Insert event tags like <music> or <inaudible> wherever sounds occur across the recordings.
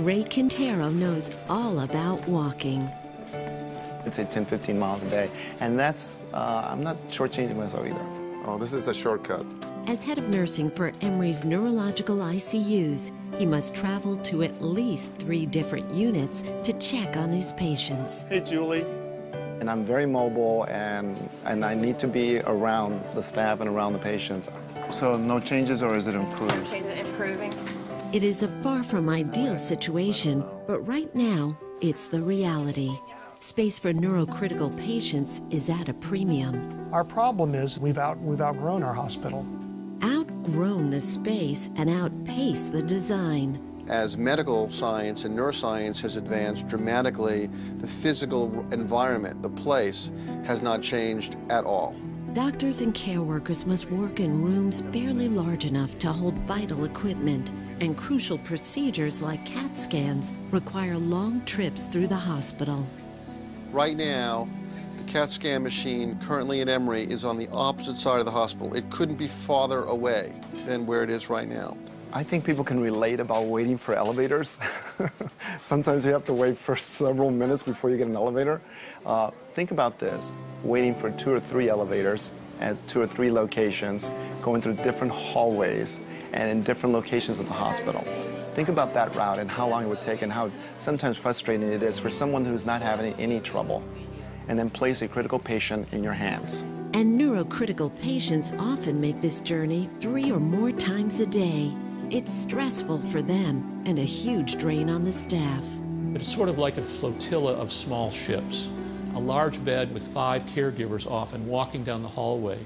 Ray Quintero knows all about walking. I'd say 10, 15 miles a day. And that's, uh, I'm not shortchanging myself either. Oh, this is the shortcut. As head of nursing for Emory's neurological ICUs, he must travel to at least three different units to check on his patients. Hey, Julie. And I'm very mobile, and, and I need to be around the staff and around the patients. So no changes, or is it improved? Changes improving. It is a far from ideal situation, but right now, it's the reality. Space for neurocritical patients is at a premium. Our problem is we've, out, we've outgrown our hospital. Outgrown the space and outpaced the design. As medical science and neuroscience has advanced dramatically, the physical environment, the place, has not changed at all. Doctors and care workers must work in rooms barely large enough to hold vital equipment, and crucial procedures like CAT scans require long trips through the hospital. Right now, the CAT scan machine currently at Emory is on the opposite side of the hospital. It couldn't be farther away than where it is right now. I think people can relate about waiting for elevators. <laughs> Sometimes you have to wait for several minutes before you get an elevator. Uh, think about this, waiting for two or three elevators at two or three locations, going through different hallways and in different locations of the hospital. Think about that route and how long it would take and how sometimes frustrating it is for someone who's not having any trouble. And then place a critical patient in your hands. And neurocritical patients often make this journey three or more times a day. It's stressful for them and a huge drain on the staff. It's sort of like a flotilla of small ships. A large bed with five caregivers often walking down the hallway,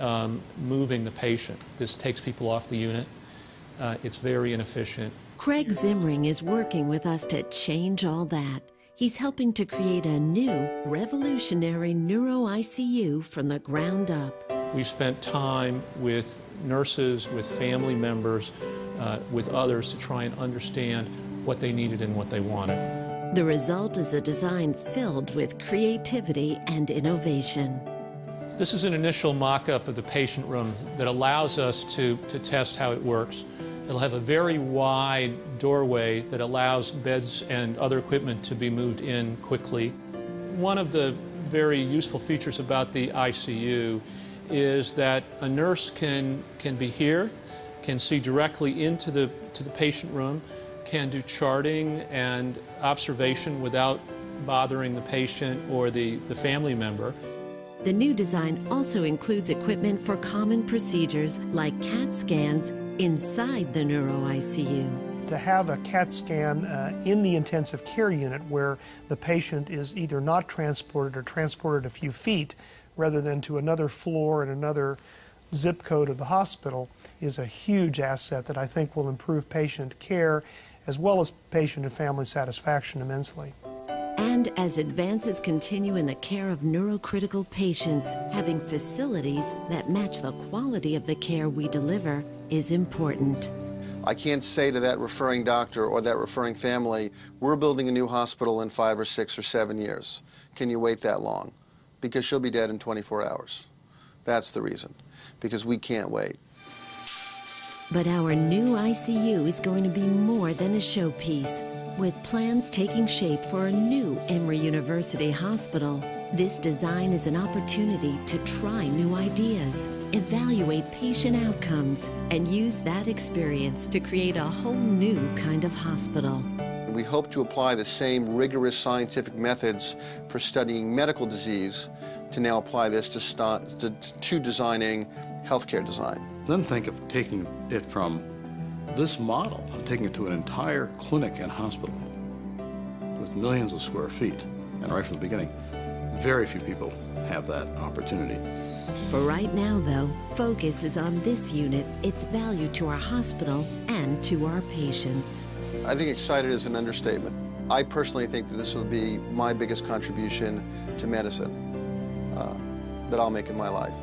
um, moving the patient. This takes people off the unit. Uh, it's very inefficient. Craig Zimring is working with us to change all that. He's helping to create a new, revolutionary neuro ICU from the ground up. We spent time with nurses, with family members, uh, with others to try and understand what they needed and what they wanted. The result is a design filled with creativity and innovation. This is an initial mock-up of the patient room that allows us to, to test how it works. It'll have a very wide doorway that allows beds and other equipment to be moved in quickly. One of the very useful features about the ICU is that a nurse can, can be here, can see directly into the, to the patient room, can do charting and observation without bothering the patient or the, the family member. The new design also includes equipment for common procedures like CAT scans inside the neuro ICU. To have a CAT scan uh, in the intensive care unit where the patient is either not transported or transported a few feet rather than to another floor and another zip code of the hospital is a huge asset that I think will improve patient care as well as patient and family satisfaction immensely. And as advances continue in the care of neurocritical patients, having facilities that match the quality of the care we deliver is important. I can't say to that referring doctor or that referring family, we're building a new hospital in five or six or seven years. Can you wait that long? Because she'll be dead in 24 hours. That's the reason, because we can't wait. But our new ICU is going to be more than a showpiece. With plans taking shape for a new Emory University hospital, this design is an opportunity to try new ideas, evaluate patient outcomes, and use that experience to create a whole new kind of hospital. We hope to apply the same rigorous scientific methods for studying medical disease to now apply this to, start, to, to designing healthcare design. Then think of taking it from this model and taking it to an entire clinic and hospital with millions of square feet. And right from the beginning, very few people have that opportunity. For right now, though, focus is on this unit, its value to our hospital and to our patients. I think excited is an understatement. I personally think that this will be my biggest contribution to medicine uh, that I'll make in my life.